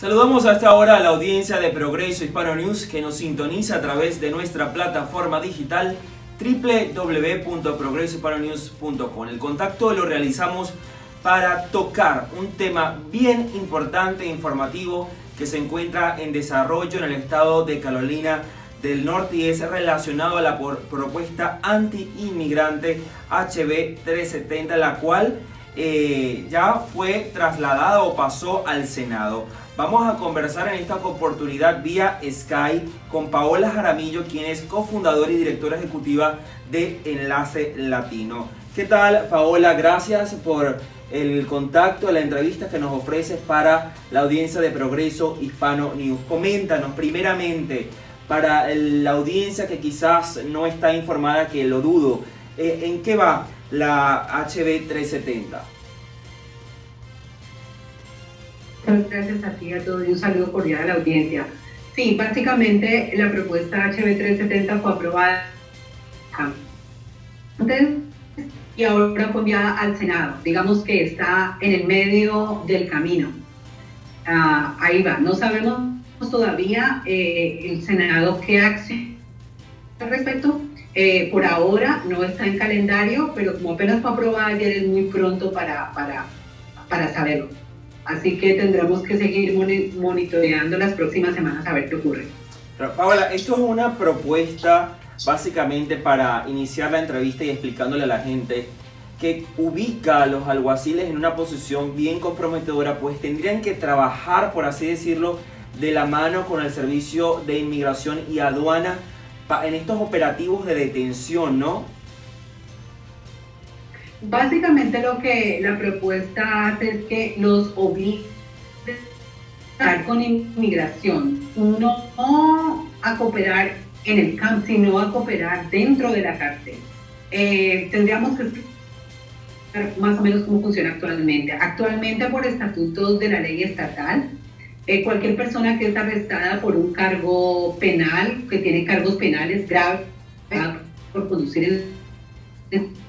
Saludamos a esta hora a la audiencia de Progreso Hispano News que nos sintoniza a través de nuestra plataforma digital www.progresohispanonews.com. El contacto lo realizamos para tocar un tema bien importante e informativo que se encuentra en desarrollo en el estado de Carolina del Norte y es relacionado a la propuesta anti-inmigrante HB 370, la cual eh, ya fue trasladada o pasó al Senado. Vamos a conversar en esta oportunidad vía Skype con Paola Jaramillo, quien es cofundadora y directora ejecutiva de Enlace Latino. ¿Qué tal, Paola? Gracias por el contacto, la entrevista que nos ofreces para la audiencia de Progreso Hispano News. Coméntanos primeramente, para la audiencia que quizás no está informada, que lo dudo, eh, ¿en qué va la HB370? Gracias a ti, a todos y un saludo cordial a la audiencia. Sí, básicamente la propuesta HB370 fue aprobada antes y ahora fue enviada al Senado. Digamos que está en el medio del camino. Ah, ahí va. No sabemos todavía eh, el Senado qué acción al respecto. Eh, por ahora no está en calendario, pero como apenas fue aprobada ayer es muy pronto para, para, para saberlo. Así que tendremos que seguir monitoreando las próximas semanas a ver qué ocurre. Paola, esto es una propuesta básicamente para iniciar la entrevista y explicándole a la gente que ubica a los alguaciles en una posición bien comprometedora, pues tendrían que trabajar, por así decirlo, de la mano con el servicio de inmigración y aduana en estos operativos de detención, ¿no? Básicamente lo que la propuesta hace es que los obliga a con inmigración, no a cooperar en el campo, sino a cooperar dentro de la cárcel. Eh, tendríamos que más o menos cómo funciona actualmente. Actualmente por estatutos de la ley estatal, eh, cualquier persona que es arrestada por un cargo penal, que tiene cargos penales graves por conducir en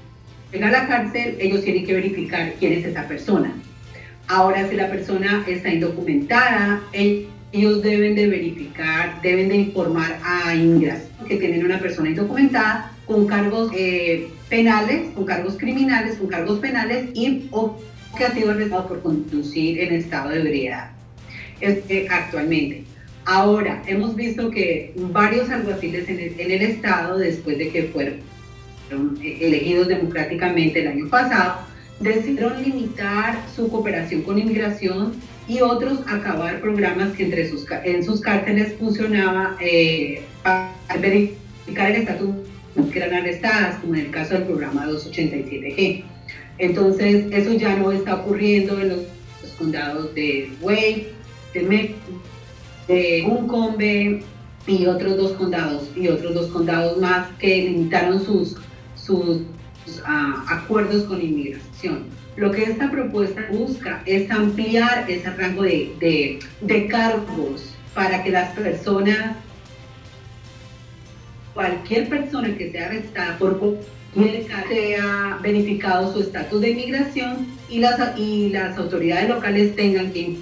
llega a la cárcel, ellos tienen que verificar quién es esa persona. Ahora, si la persona está indocumentada, ellos deben de verificar, deben de informar a inmigración que tienen una persona indocumentada con cargos eh, penales, con cargos criminales, con cargos penales y que ha sido arrestado por conducir en estado de ebriedad este, actualmente. Ahora, hemos visto que varios alguaciles en el estado, después de que fueron elegidos democráticamente el año pasado, decidieron limitar su cooperación con inmigración y otros acabar programas que entre sus, en sus cárceles funcionaba eh, para verificar el estatus que eran arrestadas, como en el caso del programa 287G. Entonces, eso ya no está ocurriendo en los, condados de Wade, de Mex, de y otros dos condados, y otros dos condados más que limitaron sus sus ah, acuerdos con inmigración. Lo que esta propuesta busca es ampliar ese rango de, de, cargos para que las personas, cualquier persona que sea arrestada por sea verificado su estatus de inmigración y las, y las autoridades locales tengan que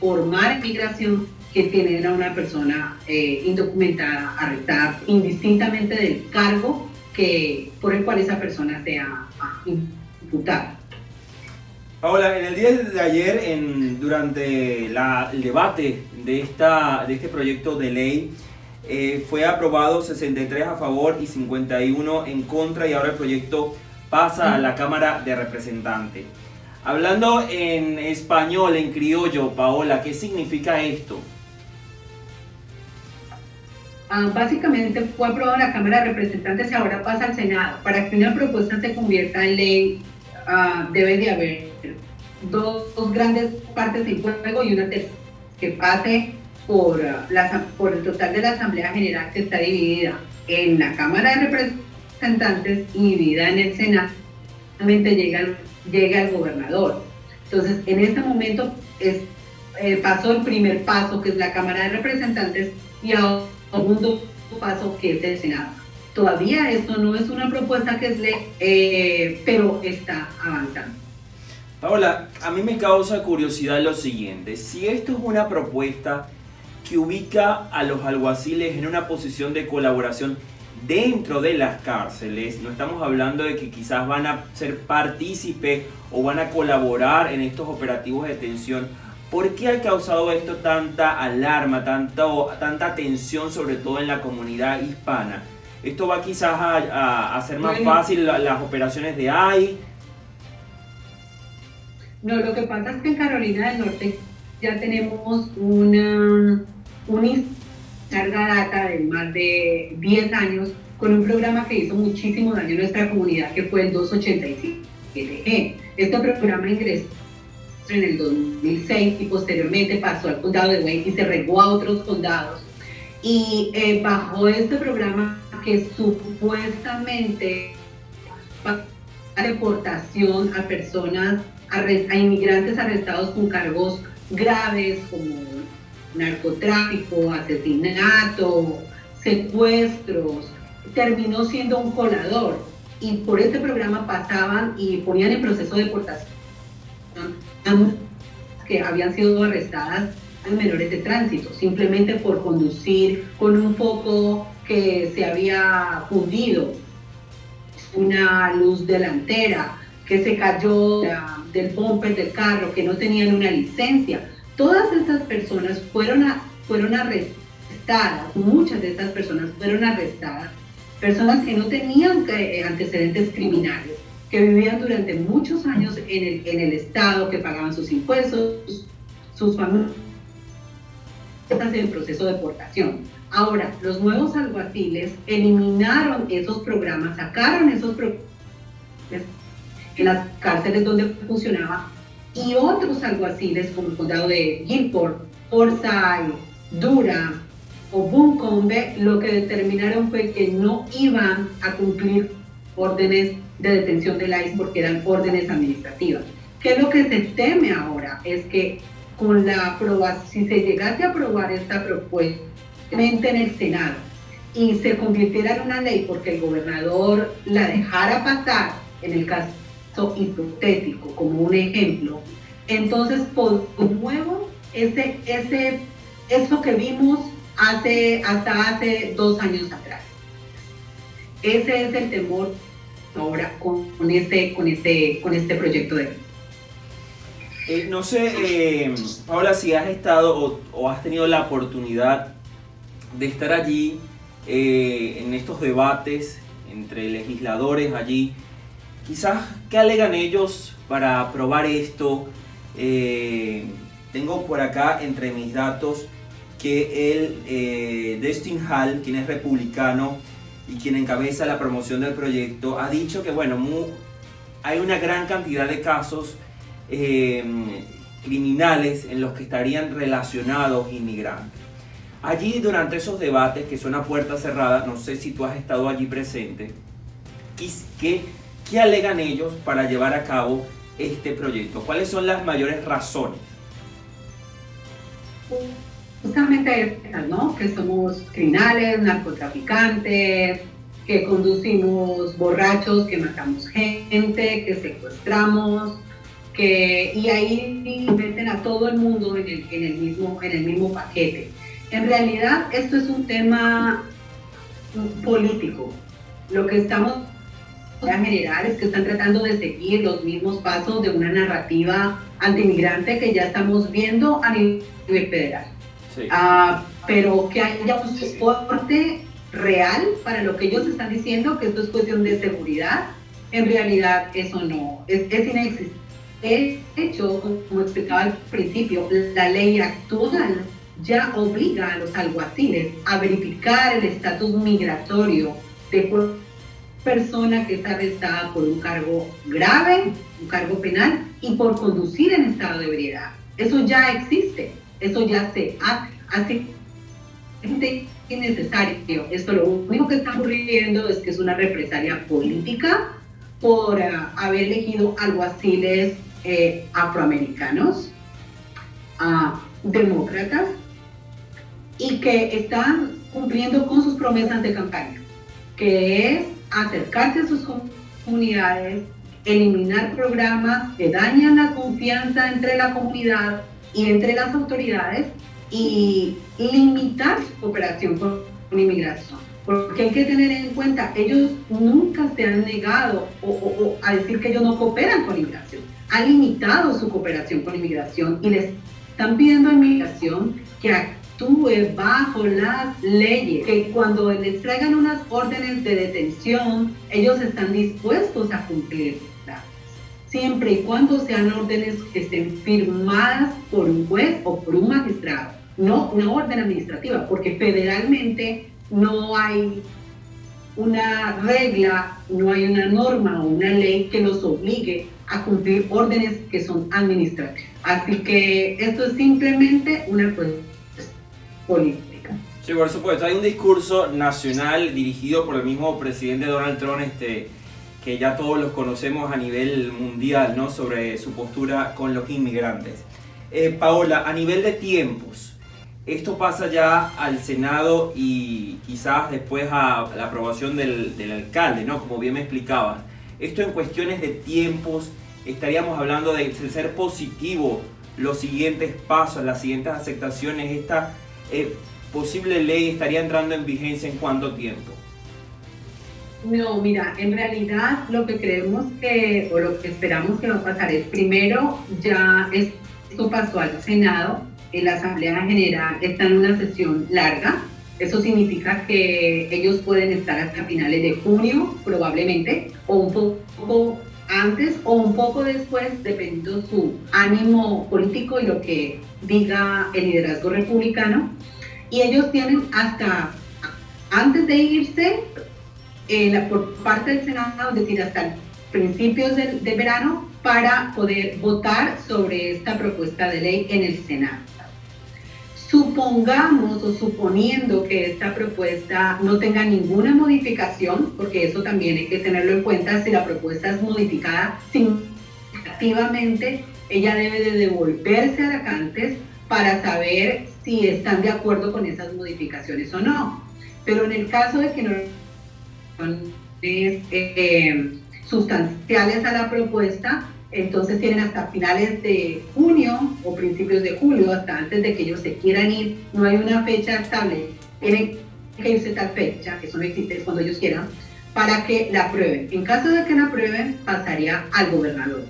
informar inmigración que tienen a una persona eh, indocumentada arrestada indistintamente del cargo que, por el cual esa persona sea imputada. Paola, en el día de ayer, durante el debate de, esta, de este proyecto de ley, eh, fue aprobado 63 a favor y 51 en contra y ahora el proyecto pasa a la Cámara de Representantes. Hablando en español, en criollo, Paola, ¿qué significa esto? Ah, básicamente fue aprobado en la Cámara de Representantes y ahora pasa al Senado. Para que una propuesta se convierta en ley, uh, debe de haber dos, grandes partes en juego y una tercera que pase por, ah, por el total de la Asamblea General que está dividida en la Cámara de Representantes y dividida en el Senado. Llega, llega al gobernador. Entonces, en este momento es, eh, pasó el primer paso, que es la Cámara de Representantes, y ahora segundo paso que es el Senado. Todavía esto no es una propuesta que es ley, eh, pero está avanzando. Paola, a mí me causa curiosidad lo siguiente. Si esto es una propuesta que ubica a los alguaciles en una posición de colaboración dentro de las cárceles, no estamos hablando de que quizás van a ser partícipe o van a colaborar en estos operativos de detención. ¿Por qué ha causado esto tanta alarma, tanto, tanta tensión, sobre todo en la comunidad hispana? ¿Esto va quizás a, hacer más fácil las operaciones de AI? No, lo que pasa es que en Carolina del Norte ya tenemos una, una larga data de más de 10 años con un programa que hizo muchísimo daño a nuestra comunidad, que fue el 287G. Este programa ingresó en el 2006 y posteriormente pasó al condado de Wayne y se regó a otros condados. Y eh, bajo este programa que supuestamente la deportación a personas, a inmigrantes arrestados con cargos graves como narcotráfico, asesinato, secuestros, terminó siendo un colador y por este programa pasaban y ponían en proceso de deportación que habían sido arrestadas a menores de tránsito, simplemente por conducir con un foco que se había fundido, una luz delantera, que se cayó del bumper del carro, que no tenían una licencia. Todas estas personas fueron, fueron arrestadas, muchas de estas personas fueron arrestadas, personas que no tenían eh, antecedentes criminales, que vivían durante muchos años en el, en el Estado, que pagaban sus impuestos, sus familias en proceso de deportación. Ahora, los nuevos alguaciles eliminaron esos programas, sacaron esos programas en las cárceles donde funcionaba y otros alguaciles como el condado de Guilford, Forsyth, Dura o Buncombe lo que determinaron fue que no iban a cumplir órdenes de detención de la ICE porque eran órdenes administrativas. ¿Qué es lo que se teme ahora? Es que con la aprobación, si se llegase a aprobar esta propuesta, en el Senado y se convirtiera en una ley porque el gobernador la dejara pasar, en el caso hipotético, como un ejemplo, entonces por nuevo ese, ese, eso que vimos hace, hasta hace dos años atrás. Ese es el temor ahora con, este, con, este, con este proyecto de. Eh, no sé, eh, Paula, si has estado o, o has tenido la oportunidad de estar allí eh, en estos debates entre legisladores allí. Quizás, ¿qué alegan ellos para aprobar esto? Eh, tengo por acá entre mis datos que el eh, Destin Hall, quien es republicano y quien encabeza la promoción del proyecto, ha dicho que bueno, hay una gran cantidad de casos criminales en los que estarían relacionados inmigrantes. Allí durante esos debates que son a puerta cerrada, no sé si tú has estado allí presente, ¿qué, qué alegan ellos para llevar a cabo este proyecto? ¿Cuáles son las mayores razones? Justamente estas, ¿no? Que somos criminales, narcotraficantes, que conducimos borrachos, que matamos gente, que secuestramos, que, y ahí meten a todo el mundo en el, mismo, en el mismo paquete. En realidad esto es un tema político. Lo que estamos en general es que están tratando de seguir los mismos pasos de una narrativa antimigrante que ya estamos viendo a nivel federal. Ah, pero que haya un soporte real para lo que ellos están diciendo, que esto es cuestión de seguridad, en realidad eso no, es, es inexistente. De hecho, como explicaba al principio, la ley actual ya obliga a los alguaciles a verificar el estatus migratorio de persona que está arrestada por un cargo grave, un cargo penal y por conducir en estado de ebriedad. Eso ya existe, eso ya se hace. Innecesario. Esto lo único que está ocurriendo es que es una represalia política por ah, haber elegido alguaciles eh, afroamericanos, uh, demócratas, y que están cumpliendo con sus promesas de campaña, que es acercarse a sus comunidades, eliminar programas que dañan la confianza entre la comunidad y entre las autoridades y limitar su cooperación con, inmigración. Porque hay que tener en cuenta, ellos nunca se han negado o, a decir que ellos no cooperan con inmigración. Han limitado su cooperación con inmigración y les están pidiendo a inmigración que actúe bajo las leyes, que cuando les traigan unas órdenes de detención, ellos están dispuestos a cumplirlas, siempre y cuando sean órdenes que estén firmadas por un juez o por un magistrado, no una orden administrativa, porque federalmente no hay una regla, no hay una norma o una ley que nos obligue a cumplir órdenes que son administrativas. Así que esto es simplemente una cuestión política. Sí, por supuesto. Hay un discurso nacional dirigido por el mismo presidente Donald Trump, este, que ya todos los conocemos a nivel mundial, ¿no? Sobre su postura con los inmigrantes. Eh, Paola, a nivel de tiempos, esto pasa ya al Senado y quizás después a la aprobación del, alcalde, ¿no? Como bien me explicabas. Esto en cuestiones de tiempos, estaríamos hablando de ser positivo los siguientes pasos, las siguientes aceptaciones. Esta eh, posible ley estaría entrando en vigencia en cuánto tiempo? No, mira, en realidad lo que creemos que, o lo que esperamos que va a pasar es, primero, ya esto pasó al Senado, en la Asamblea General está en una sesión larga, eso significa que ellos pueden estar hasta finales de junio, probablemente, o un poco antes o un poco después, dependiendo su ánimo político y lo que diga el liderazgo republicano. Y ellos tienen hasta antes de irse, eh, por parte del Senado, es decir, hasta principios del, de verano, para poder votar sobre esta propuesta de ley en el Senado. Supongamos o suponiendo que esta propuesta no tenga ninguna modificación, porque eso también hay que tenerlo en cuenta, si la propuesta es modificada significativamente, ella debe de devolverse a la CANTES para saber si están de acuerdo con esas modificaciones o no. Pero en el caso de que no eh, sustanciales a la propuesta, entonces tienen hasta finales de junio o principios de julio, hasta antes de que ellos se quieran ir, no hay una fecha estable, tienen que irse tal fecha, eso no existe, es cuando ellos quieran, para que la aprueben. En caso de que la aprueben, pasaría al gobernador.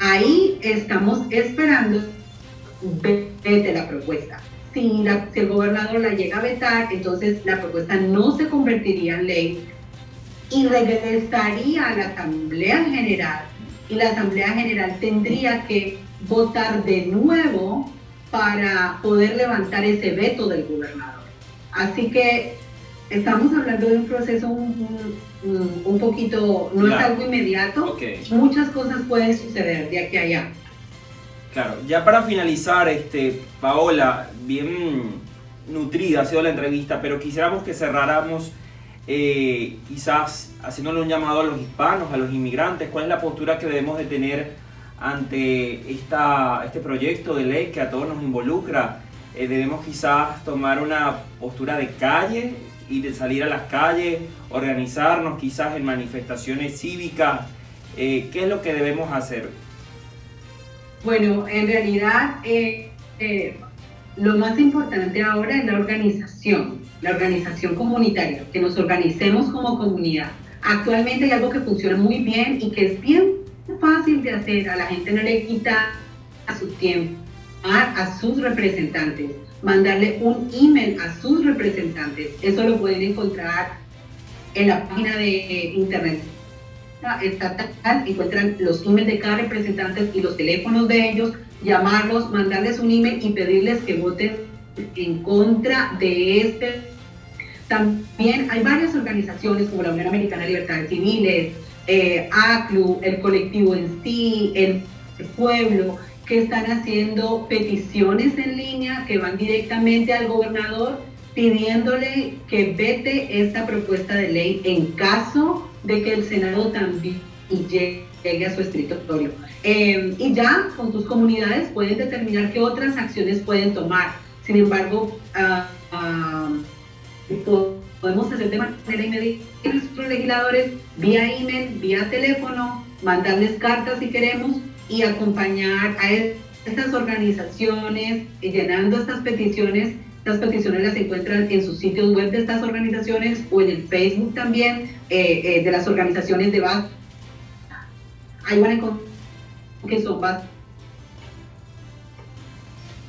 Ahí estamos esperando de la propuesta. Si, si el gobernador la llega a vetar, entonces la propuesta no se convertiría en ley y regresaría a la Asamblea General y la Asamblea General tendría que votar de nuevo para poder levantar ese veto del gobernador. Así que estamos hablando de un proceso un, poquito, no es algo inmediato, muchas cosas pueden suceder de aquí a allá. Claro, ya para finalizar, este, Paola, bien nutrida ha sido la entrevista, pero quisiéramos que cerráramos eh, quizás haciéndole un llamado a los hispanos, a los inmigrantes, cuál es la postura que debemos de tener ante esta, este proyecto de ley que a todos nos involucra. Eh, debemos quizás tomar una postura de calle y de salir a las calles, organizarnos quizás en manifestaciones cívicas. Eh, ¿Qué es lo que debemos hacer? Bueno, en realidad lo más importante ahora es la organización la organización comunitaria, que nos organicemos como comunidad. Actualmente hay algo que funciona muy bien y que es bien fácil de hacer, a la gente no le quita a su tiempo, a, sus representantes, mandarle un email a sus representantes. Eso lo pueden encontrar en la página de internet estatal, encuentran los emails de cada representante y los teléfonos de ellos, llamarlos, mandarles un email y pedirles que voten en contra de este. También hay varias organizaciones como la Unión Americana de Libertades Civiles, eh, ACLU, el colectivo en sí, el pueblo, que están haciendo peticiones en línea que van directamente al gobernador pidiéndole que vete esta propuesta de ley en caso de que el Senado también llegue a su escritorio. Eh, y ya con tus comunidades pueden determinar qué otras acciones pueden tomar sin embargo, ah, ah, podemos hacer de manera inmediata nuestros legisladores vía email, vía teléfono, mandarles cartas si queremos y acompañar a estas organizaciones llenando estas peticiones. Estas peticiones las encuentran en sus sitios web de estas organizaciones o en el Facebook también eh, eh, de las organizaciones de base. Ahí van a encontrar que son base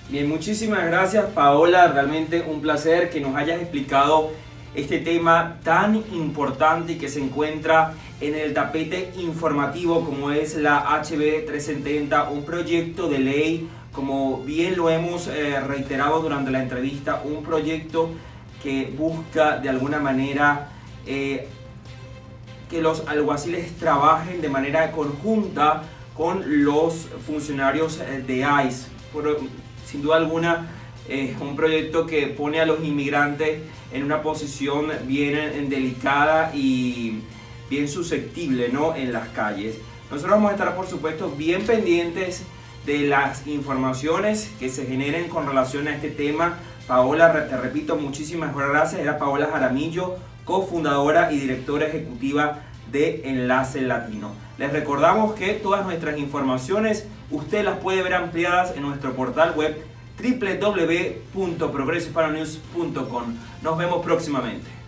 Bien, muchísimas gracias Paola, realmente un placer que nos hayas explicado este tema tan importante que se encuentra en el tapete informativo como es la HB 370, un proyecto de ley, como bien lo hemos eh, reiterado durante la entrevista, un proyecto que busca de alguna manera eh, que los alguaciles trabajen de manera conjunta con los funcionarios eh, de ICE. Sin duda alguna es un proyecto que pone a los inmigrantes en una posición bien delicada y bien susceptible ¿no? en las calles. Nosotros vamos a estar por supuesto bien pendientes de las informaciones que se generen con relación a este tema. Paola, te repito, muchísimas gracias. Era Paola Jaramillo, cofundadora y directora ejecutiva de Enlace Latino. Les recordamos que todas nuestras informaciones usted las puede ver ampliadas en nuestro portal web www.progresohispanonews.com. Nos vemos próximamente.